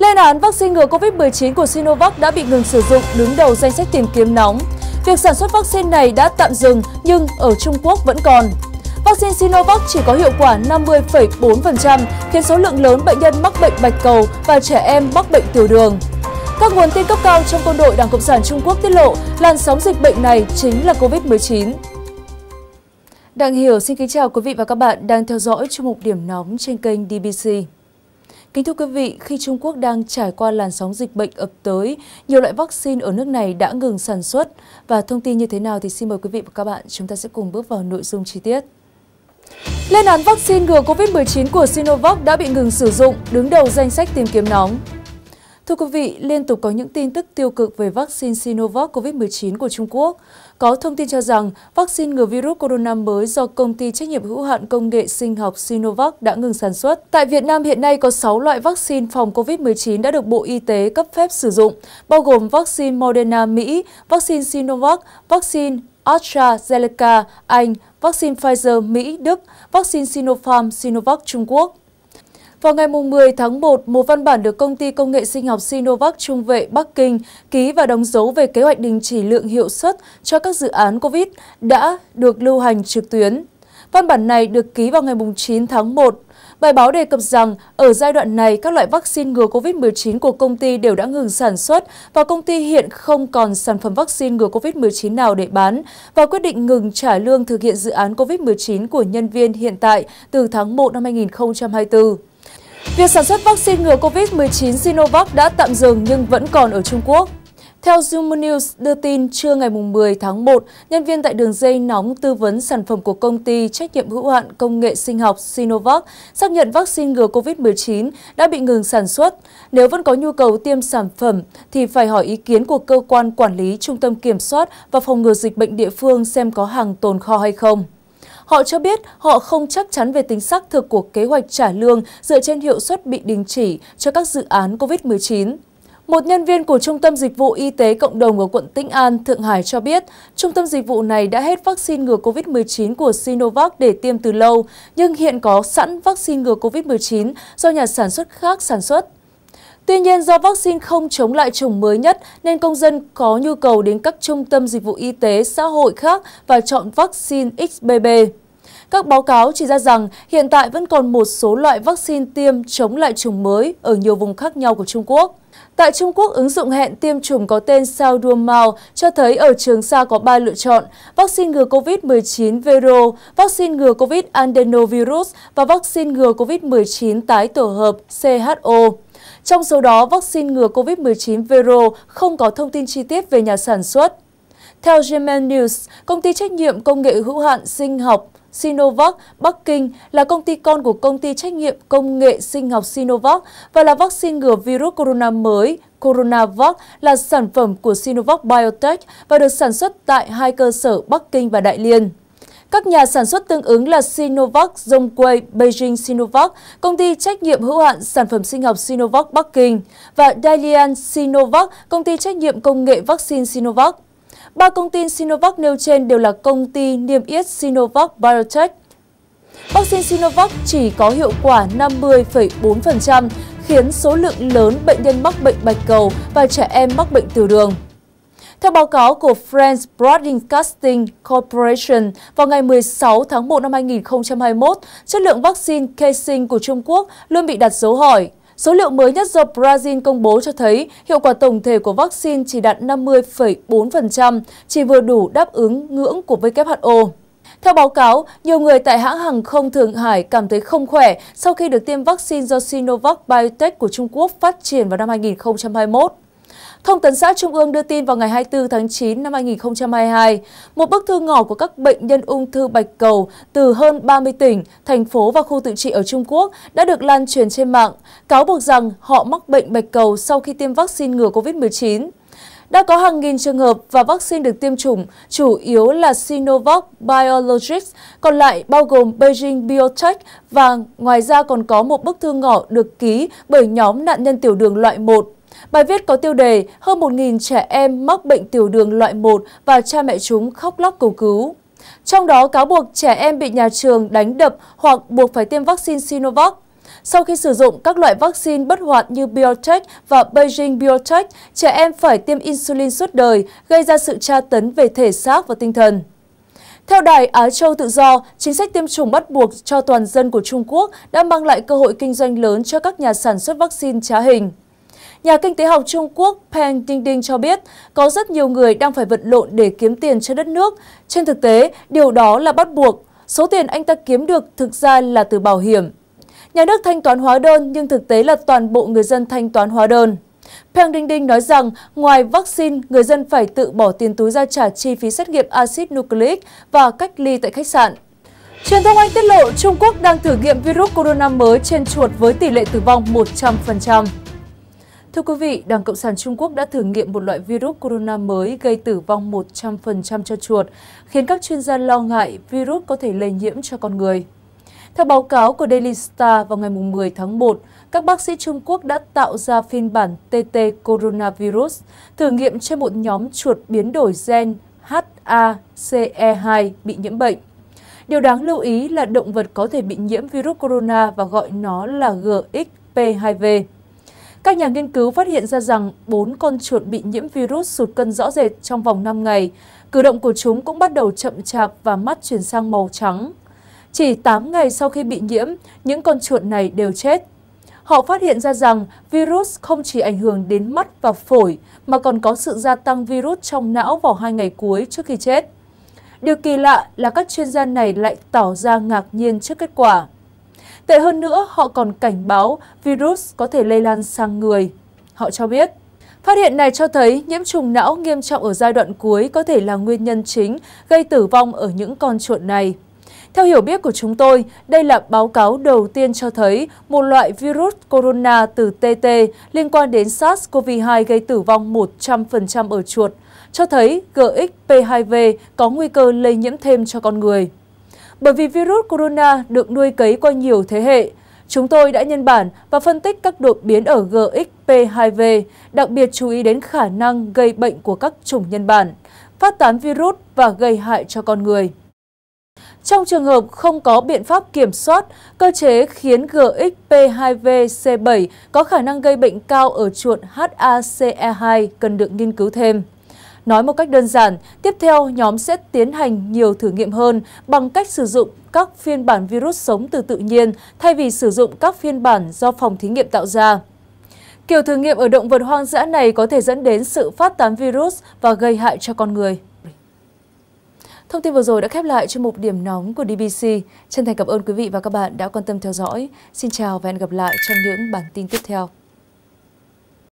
Lên án vaccine ngừa Covid-19 của Sinovac đã bị ngừng sử dụng đứng đầu danh sách tìm kiếm nóng. Việc sản xuất vaccine này đã tạm dừng nhưng ở Trung Quốc vẫn còn. Vaccine Sinovac chỉ có hiệu quả 50,4%, khiến số lượng lớn bệnh nhân mắc bệnh bạch cầu và trẻ em mắc bệnh tiểu đường. Các nguồn tin cấp cao trong quân đội Đảng Cộng sản Trung Quốc tiết lộ làn sóng dịch bệnh này chính là Covid-19. Đặng Hiểu xin kính chào quý vị và các bạn đang theo dõi chương mục điểm nóng trên kênh DBC. Kính thưa quý vị, khi Trung Quốc đang trải qua làn sóng dịch bệnh ập tới, nhiều loại vaccine ở nước này đã ngừng sản xuất. Và thông tin như thế nào thì xin mời quý vị và các bạn chúng ta sẽ cùng bước vào nội dung chi tiết. Lên án vaccine ngừa COVID-19 của Sinovac đã bị ngừng sử dụng, đứng đầu danh sách tìm kiếm nóng. Thưa quý vị, liên tục có những tin tức tiêu cực về vaccine Sinovac COVID-19 của Trung Quốc. Có thông tin cho rằng vaccine ngừa virus corona mới do công ty trách nhiệm hữu hạn công nghệ sinh học Sinovac đã ngừng sản xuất. Tại Việt Nam hiện nay có 6 loại vaccine phòng COVID-19 đã được Bộ Y tế cấp phép sử dụng, bao gồm vaccine Moderna Mỹ, vaccine Sinovac, vaccine AstraZeneca Anh, vaccine Pfizer Mỹ Đức, vaccine Sinopharm Sinovac Trung Quốc. Vào ngày 10 tháng 1, một văn bản được công ty công nghệ sinh học Sinovac Trung vệ Bắc Kinh ký và đóng dấu về kế hoạch đình chỉ lượng hiệu suất cho các dự án COVID đã được lưu hành trực tuyến. Văn bản này được ký vào ngày 9 tháng 1. Bài báo đề cập rằng ở giai đoạn này, các loại vaccine ngừa COVID-19 của công ty đều đã ngừng sản xuất và công ty hiện không còn sản phẩm vaccine ngừa COVID-19 nào để bán và quyết định ngừng trả lương thực hiện dự án COVID-19 của nhân viên hiện tại từ tháng 1 năm 2024. Việc sản xuất vaccine ngừa COVID-19 Sinovac đã tạm dừng nhưng vẫn còn ở Trung Quốc. Theo Zoom News đưa tin, trưa ngày 10 tháng 1, nhân viên tại đường dây nóng tư vấn sản phẩm của công ty trách nhiệm hữu hạn công nghệ sinh học Sinovac xác nhận vaccine ngừa COVID-19 đã bị ngừng sản xuất. Nếu vẫn có nhu cầu tiêm sản phẩm, thì phải hỏi ý kiến của cơ quan quản lý Trung tâm Kiểm soát và Phòng ngừa Dịch bệnh địa phương xem có hàng tồn kho hay không. Họ cho biết họ không chắc chắn về tính xác thực của kế hoạch trả lương dựa trên hiệu suất bị đình chỉ cho các dự án COVID-19. Một nhân viên của Trung tâm Dịch vụ Y tế Cộng đồng ở quận Tĩnh An, Thượng Hải cho biết, trung tâm dịch vụ này đã hết vaccine ngừa COVID-19 của Sinovac để tiêm từ lâu, nhưng hiện có sẵn vaccine ngừa COVID-19 do nhà sản xuất khác sản xuất. Tuy nhiên, do vaccine không chống lại chủng mới nhất nên công dân có nhu cầu đến các trung tâm dịch vụ y tế xã hội khác và chọn vaccine XBB. Các báo cáo chỉ ra rằng hiện tại vẫn còn một số loại vaccine tiêm chống lại chủng mới ở nhiều vùng khác nhau của Trung Quốc. Tại Trung Quốc, ứng dụng hẹn tiêm chủng có tên Sao Mao cho thấy ở Trường Sa có 3 lựa chọn, vaccine ngừa COVID-19 Vero, vaccine ngừa COVID adenovirus và vaccine ngừa COVID-19 tái tổ hợp CHO. Trong số đó, vaccine ngừa COVID-19 Vero không có thông tin chi tiết về nhà sản xuất. Theo German News, công ty trách nhiệm công nghệ hữu hạn sinh học Sinovac Bắc Kinh là công ty con của công ty trách nhiệm công nghệ sinh học Sinovac và là vaccine ngừa virus corona mới Coronavac là sản phẩm của Sinovac Biotech và được sản xuất tại hai cơ sở Bắc Kinh và Đại Liên. Các nhà sản xuất tương ứng là Sinovac Zhongwei Beijing Sinovac, công ty trách nhiệm hữu hạn sản phẩm sinh học Sinovac Bắc Kinh và Dalian Sinovac, công ty trách nhiệm công nghệ vaccine Sinovac. Ba công ty Sinovac nêu trên đều là công ty niêm yết Sinovac Biotech. Vaccine Sinovac chỉ có hiệu quả 50,4%, khiến số lượng lớn bệnh nhân mắc bệnh bạch cầu và trẻ em mắc bệnh tiểu đường. Theo báo cáo của France Broadcasting Corporation, vào ngày 16 tháng 1 năm 2021, chất lượng vaccine casing của Trung Quốc luôn bị đặt dấu hỏi. Số liệu mới nhất do Brazil công bố cho thấy hiệu quả tổng thể của vaccine chỉ đạt 50,4%, chỉ vừa đủ đáp ứng ngưỡng của WHO. Theo báo cáo, nhiều người tại hãng hàng không Thượng Hải cảm thấy không khỏe sau khi được tiêm vaccine do Sinovac Biotech của Trung Quốc phát triển vào năm 2021. Thông tấn xã Trung ương đưa tin vào ngày 24 tháng 9 năm 2022, một bức thư ngỏ của các bệnh nhân ung thư bạch cầu từ hơn 30 tỉnh, thành phố và khu tự trị ở Trung Quốc đã được lan truyền trên mạng, cáo buộc rằng họ mắc bệnh bạch cầu sau khi tiêm vaccine ngừa COVID-19. Đã có hàng nghìn trường hợp và vaccine được tiêm chủng, chủ yếu là Sinovac Biologics, còn lại bao gồm Beijing Biotech và ngoài ra còn có một bức thư ngỏ được ký bởi nhóm nạn nhân tiểu đường loại 1 Bài viết có tiêu đề hơn 1.000 trẻ em mắc bệnh tiểu đường loại 1 và cha mẹ chúng khóc lóc cầu cứu. Trong đó cáo buộc trẻ em bị nhà trường đánh đập hoặc buộc phải tiêm vaccine Sinovac. Sau khi sử dụng các loại vaccine bất hoạt như BioTech và Beijing BioTech, trẻ em phải tiêm insulin suốt đời, gây ra sự tra tấn về thể xác và tinh thần. Theo Đài Á Châu Tự Do, chính sách tiêm chủng bắt buộc cho toàn dân của Trung Quốc đã mang lại cơ hội kinh doanh lớn cho các nhà sản xuất vaccine trá hình. Nhà kinh tế học Trung Quốc Peng Dingding cho biết có rất nhiều người đang phải vật lộn để kiếm tiền cho đất nước. Trên thực tế, điều đó là bắt buộc. Số tiền anh ta kiếm được thực ra là từ bảo hiểm. Nhà nước thanh toán hóa đơn nhưng thực tế là toàn bộ người dân thanh toán hóa đơn. Peng Dingding nói rằng ngoài vaccine, người dân phải tự bỏ tiền túi ra trả chi phí xét nghiệm axit nucleic và cách ly tại khách sạn. Truyền thông Anh tiết lộ Trung Quốc đang thử nghiệm virus corona mới trên chuột với tỷ lệ tử vong 100%. Thưa quý vị, Đảng Cộng sản Trung Quốc đã thử nghiệm một loại virus corona mới gây tử vong 100% cho chuột, khiến các chuyên gia lo ngại virus có thể lây nhiễm cho con người. Theo báo cáo của Daily Star vào ngày 10 tháng 1, các bác sĩ Trung Quốc đã tạo ra phiên bản TT coronavirus, thử nghiệm trên một nhóm chuột biến đổi gen HACE2 bị nhiễm bệnh. Điều đáng lưu ý là động vật có thể bị nhiễm virus corona và gọi nó là GXP2V. Các nhà nghiên cứu phát hiện ra rằng 4 con chuột bị nhiễm virus sụt cân rõ rệt trong vòng 5 ngày. Cử động của chúng cũng bắt đầu chậm chạp và mắt chuyển sang màu trắng. Chỉ 8 ngày sau khi bị nhiễm, những con chuột này đều chết. Họ phát hiện ra rằng virus không chỉ ảnh hưởng đến mắt và phổi mà còn có sự gia tăng virus trong não vào hai ngày cuối trước khi chết. Điều kỳ lạ là các chuyên gia này lại tỏ ra ngạc nhiên trước kết quả. Tệ hơn nữa, họ còn cảnh báo virus có thể lây lan sang người. Họ cho biết, Phát hiện này cho thấy nhiễm trùng não nghiêm trọng ở giai đoạn cuối có thể là nguyên nhân chính gây tử vong ở những con chuột này. Theo hiểu biết của chúng tôi, đây là báo cáo đầu tiên cho thấy một loại virus corona từ TT liên quan đến SARS-CoV-2 gây tử vong 100% ở chuột, cho thấy GXP2V có nguy cơ lây nhiễm thêm cho con người. Bởi vì virus corona được nuôi cấy qua nhiều thế hệ, chúng tôi đã nhân bản và phân tích các đột biến ở GXP2V, đặc biệt chú ý đến khả năng gây bệnh của các chủng nhân bản, phát tán virus và gây hại cho con người. Trong trường hợp không có biện pháp kiểm soát, cơ chế khiến GXP2V-C7 có khả năng gây bệnh cao ở chuột HACE2 cần được nghiên cứu thêm. Nói một cách đơn giản, tiếp theo nhóm sẽ tiến hành nhiều thử nghiệm hơn bằng cách sử dụng các phiên bản virus sống từ tự nhiên thay vì sử dụng các phiên bản do phòng thí nghiệm tạo ra. Kiểu thử nghiệm ở động vật hoang dã này có thể dẫn đến sự phát tán virus và gây hại cho con người. Thông tin vừa rồi đã khép lại cho một điểm nóng của DBC. Chân thành cảm ơn quý vị và các bạn đã quan tâm theo dõi. Xin chào và hẹn gặp lại trong những bản tin tiếp theo.